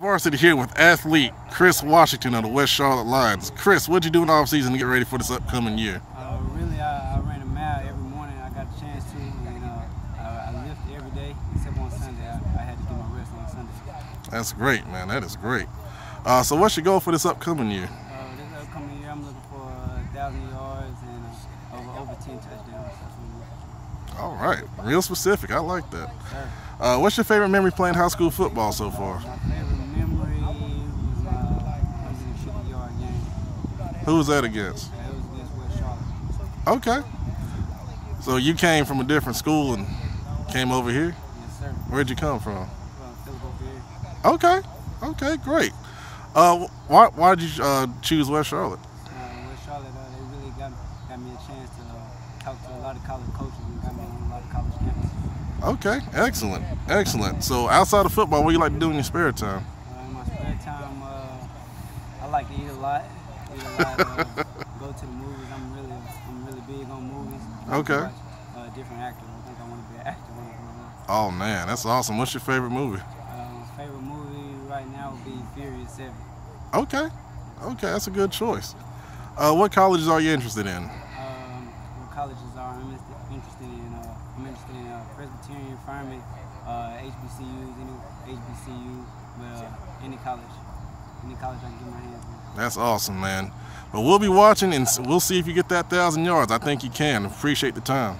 Varsity here with athlete Chris Washington of the West Charlotte Lions. Chris, what'd you do in the offseason to get ready for this upcoming year? Uh, really, I, I, ran a mile every morning. I got a chance to, and uh, I, I lift every day except on Sunday. I, I, had to get my rest on Sunday. That's great, man. That is great. Uh, so, what's your goal for this upcoming year? Uh, this upcoming year, I'm looking for a thousand yards and uh, over over ten touchdowns. All right, real specific. I like that. Uh, what's your favorite memory playing high school football so far? Who was that against? That was against Okay. So you came from a different school and came over here? Yes, sir. Where'd you come from? From Okay. Okay, great. Uh, why, why did you uh, choose West Charlotte? Uh, West Charlotte, uh, they really got, got me a chance to uh, talk to a lot of college coaches and got me on a lot of college campuses. Okay, excellent, excellent. So outside of football, what do you like to do in your spare time? In my spare time, uh, I like to eat a lot eat a lot. Uh, go to the movies. I'm really, I'm really big on movies. okay. Watch, uh, different actors. I think I want to be an actor when I grow up. Oh man, that's awesome. What's your favorite movie? Uh, favorite movie right now would be Furious Seven. Okay, okay, that's a good choice. Uh, what colleges are you interested in? Um, what colleges are I'm interested in? Uh, I'm interested in uh, Presbyterian, Furman, uh, HBCUs, any HBCU, well, any college, any college I can get my hands on. That's awesome, man. But we'll be watching and we'll see if you get that thousand yards. I think you can. Appreciate the time.